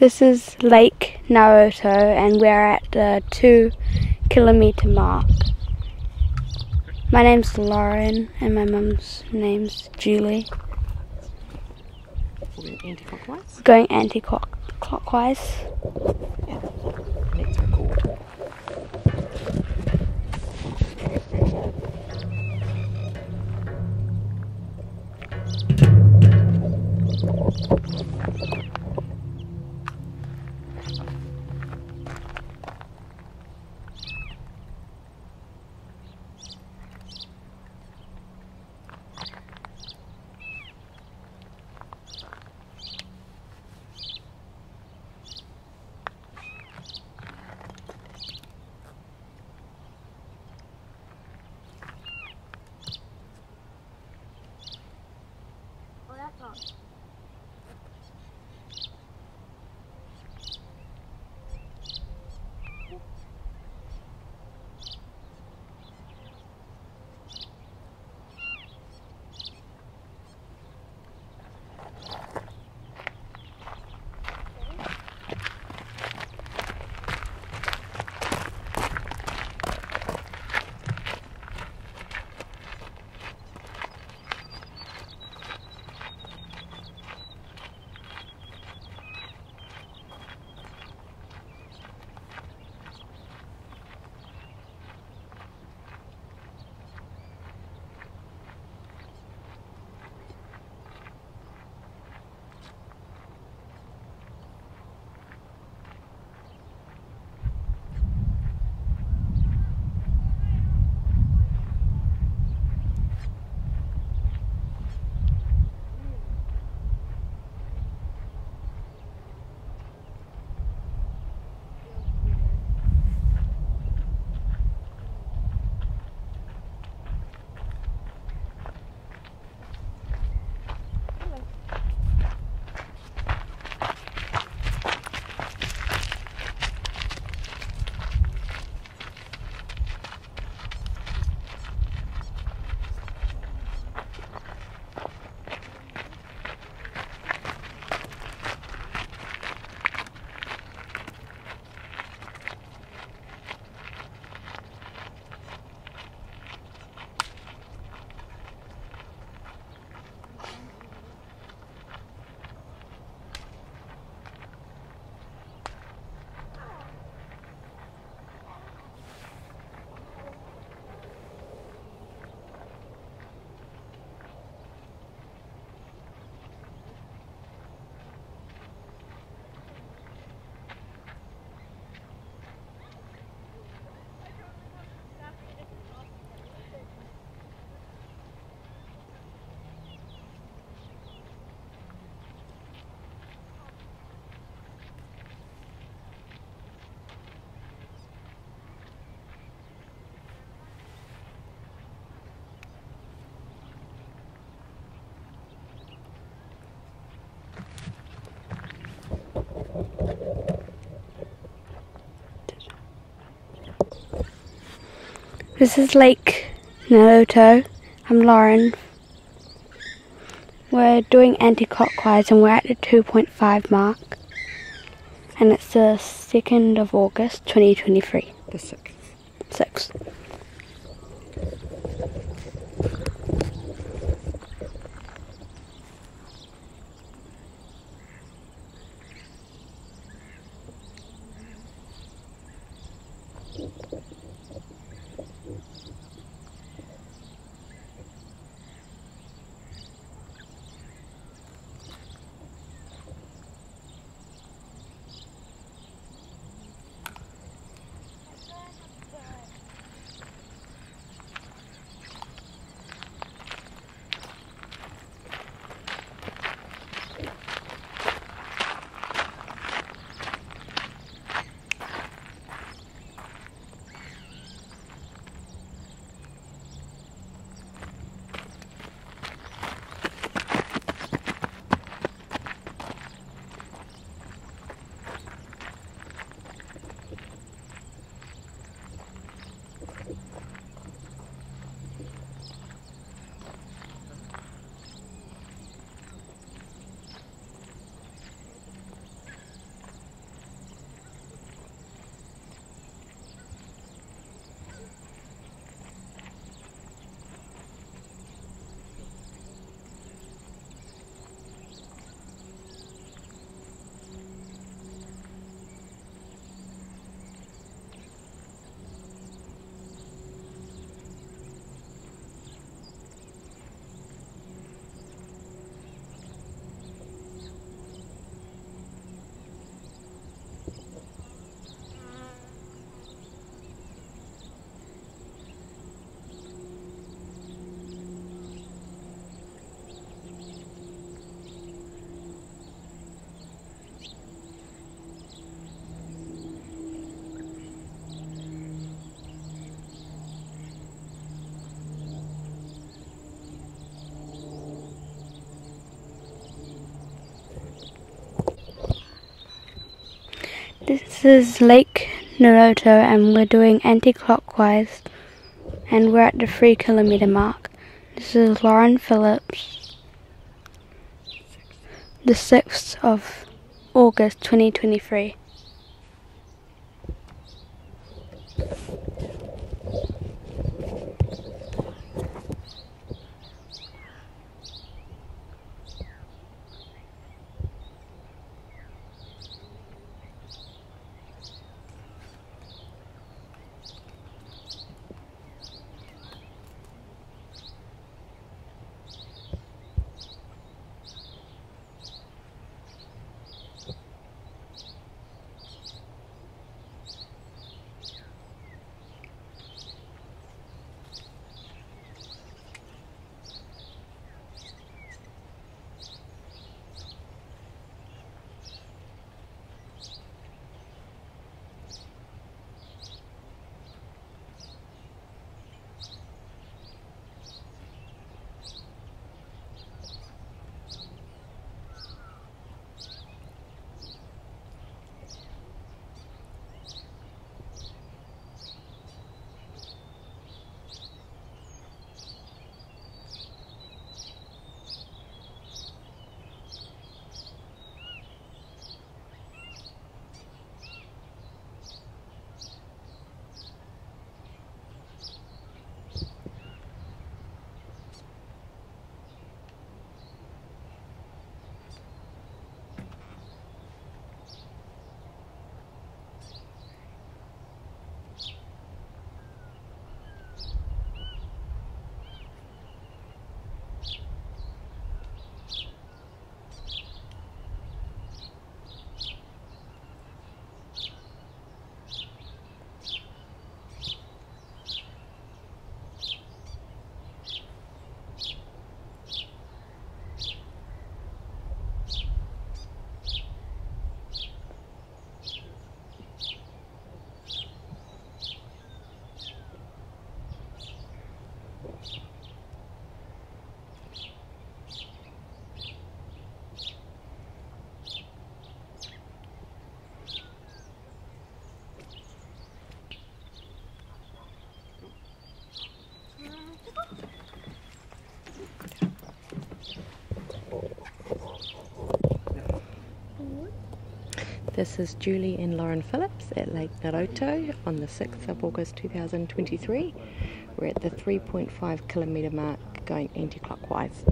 This is Lake Ngaroto and we're at the two kilometer mark. My name's Lauren and my mum's name's Julie. Going anti-clockwise. Going anti-clockwise. Yeah. This is Lake Ngaroto. I'm Lauren. We're doing anti-clockwise and we're at the 2.5 mark. And it's the 2nd of August 2023. The sixth. 6. This is Lake Ngaroto and we're doing anti-clockwise and we're at the three kilometer mark. This is Lauren Phillips. The 6th of August 2023. This is Julie and Lauren Phillips at Lake Ngaroto on the 6th of August 2023. We're at the 3.5 kilometre mark going anti clockwise.